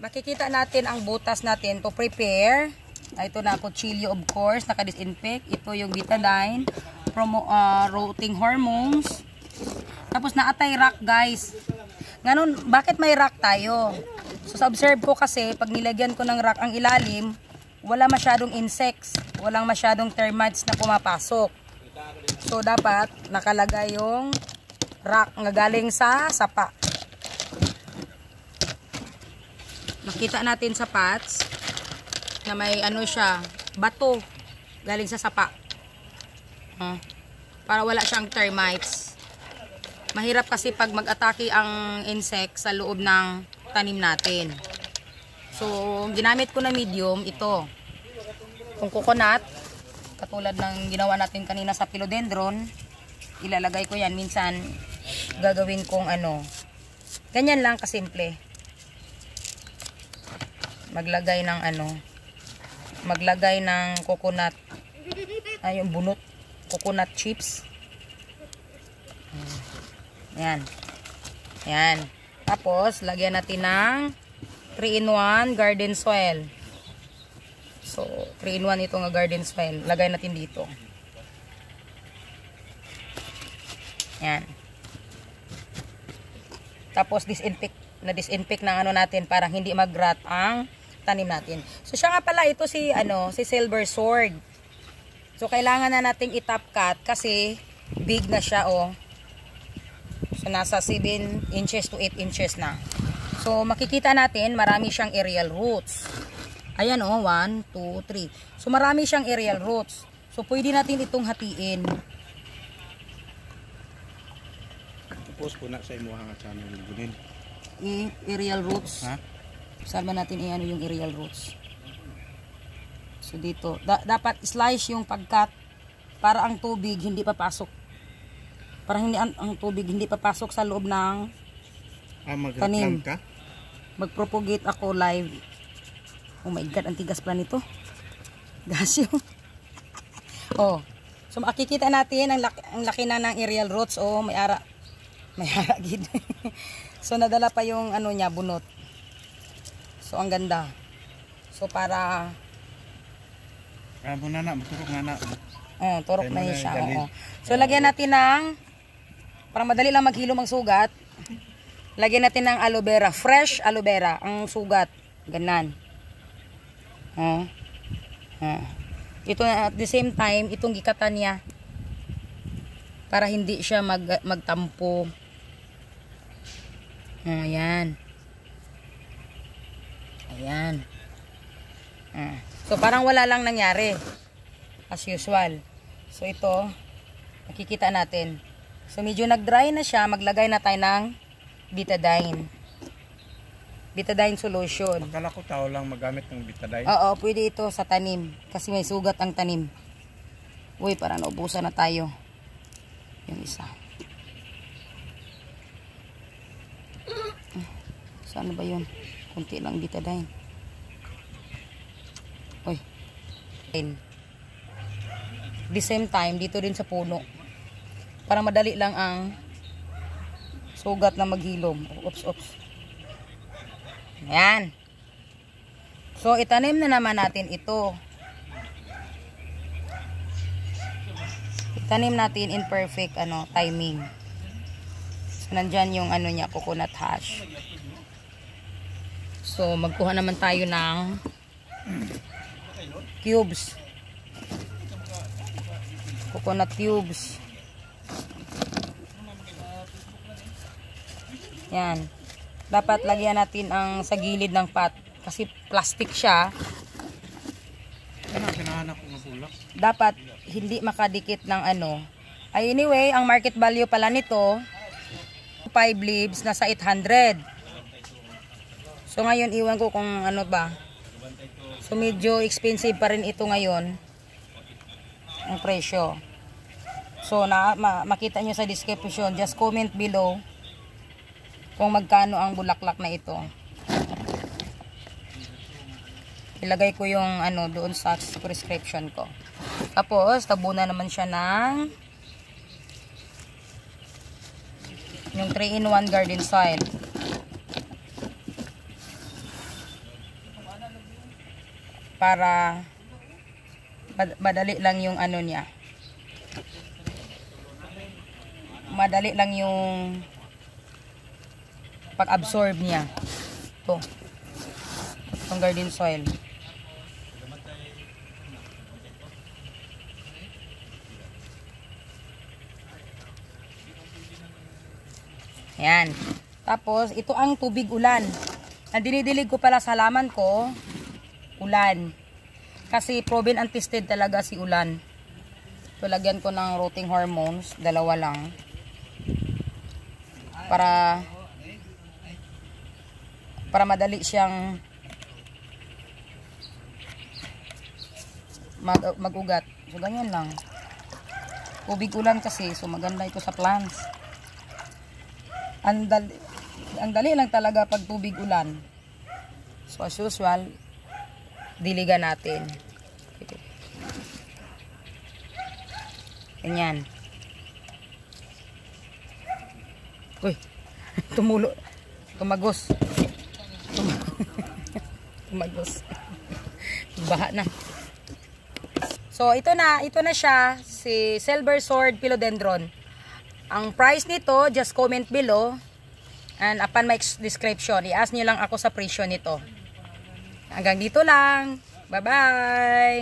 makikita natin ang butas natin to prepare. Ah, Ito na kutsilyo of course, naka-disinfect. Ito yung betadine, promo, ah, rotating hormones. Tapos naatay rack guys. Ganon, bakit may rack tayo? So sa observe ko kasi, pag nilagyan ko ng rack ang ilalim, wala masyadong insects, walang masyadong termites na pumapasok. So dapat nakalagay yung rack nga galing sa sapa. Nakita natin sa pots na may ano siya, bato galing sa sapa. Ah, para wala siyang termites. Mahirap kasi pag mag-atake ang insect sa loob ng tanim natin. So, ginamit ko na medium ito. Kung coconut, katulad ng ginawa natin kanina sa philodendron, ilalagay ko yan. Minsan, gagawin kong ano, ganyan lang kasimple. Maglagay ng ano, maglagay ng coconut, ay yung bunot, coconut chips. Ayan. Ayan. Tapos, lagyan natin ng 3-in-1 garden soil. So, 3-in-1 ito nga garden soil. Lagay natin dito. Ayan. Tapos, disinfect na disinfect ng ano natin para hindi mag-rot ang tanim natin. So, siya nga pala, ito si, ano, si silver sword. So, kailangan na nating i-top cut kasi big na siya, oh. So, nasa 7 inches to 8 inches na. So, makikita natin, marami siyang aerial roots. Ayan, oh, 1, 2, 3. So, marami siyang aerial roots. So, pwede natin itong hatiin. Tapos po na sa imo nga channel gunin. I aerial roots. Ha? Saan ba natin i-ano yung aerial roots? So, dito. Da- dapat slice yung pagkat para ang tubig hindi papasok. Para hindi ang, ang tubig hindi papasok sa loob ng Ah, Tanim. ka? magpropagate ako live. Oh my god, ang tigas pala nito. Gas yung. oh. So makikita natin ang laki, ang laki na ng aerial roots. Oh, may ara. May ara gid. so nadala pa yung ano niya, bunot. So ang ganda. So para mo na na, maturok na na. oh, turok na yun siya. oo. So lagyan natin ng para madali lang maghilom ang sugat. Lagyan natin ng aloe vera, fresh aloe vera ang sugat. Ganan. Oh. Oh. Ito at the same time, itong gikatan niya para hindi siya mag magtampo. Oh, ayan. Ayan. Ah. So parang wala lang nangyari as usual. So ito nakikita natin. So medyo nag-dry na siya, maglagay na tayo ng betadine. Betadine solution. Akala ko tao lang magamit ng betadine. Oo, pwede ito sa tanim. Kasi may sugat ang tanim. Uy, para naubusan na tayo. Yung isa. Saan ba yun? Kunti lang betadine. Uy. In. The same time, dito din sa puno. Para madali lang ang sugat na maghilom. Oops, oops. Ayan. So, itanim na naman natin ito. Itanim natin in perfect ano, timing. So, nandyan yung ano niya, coconut hash. So, magkuha naman tayo ng cubes. Coconut cubes. Yan. Dapat lagyan natin ang sa gilid ng pot. Kasi plastic siya. Ano, dapat hindi makadikit ng ano. Ay anyway, ang market value pala nito 5 leaves nasa 800. So ngayon iwan ko kung ano ba. So medyo expensive pa rin ito ngayon. Ang presyo. So na ma- makita nyo sa description, just comment below kung magkano ang bulaklak na ito. Ilagay ko yung ano doon sa prescription ko. Tapos, tabunan naman siya ng yung 3-in-1 garden soil. Para mad- madali lang yung ano niya. Madali lang yung pag-absorb niya. Ito. Itong garden soil. Ayan. Tapos, ito ang tubig ulan. Ang dinidilig ko pala sa halaman ko, ulan. Kasi proven and tested talaga si ulan. So, lagyan ko ng rotting hormones. Dalawa lang. Para para madali siyang mag, magugat. So, ganyan lang. Tubig ulan kasi. So, maganda ito sa plants. Ang dali, ang dali lang talaga pag tubig ulan. So, as usual, diligan natin. Ganyan. Uy, tumulo. Tumagos. Tum- Tumagos. Baha na. So, ito na. Ito na siya. Si Silver Sword Philodendron. Ang price nito, just comment below. And upon my description, i-ask nyo lang ako sa presyo nito. Hanggang dito lang. Bye-bye!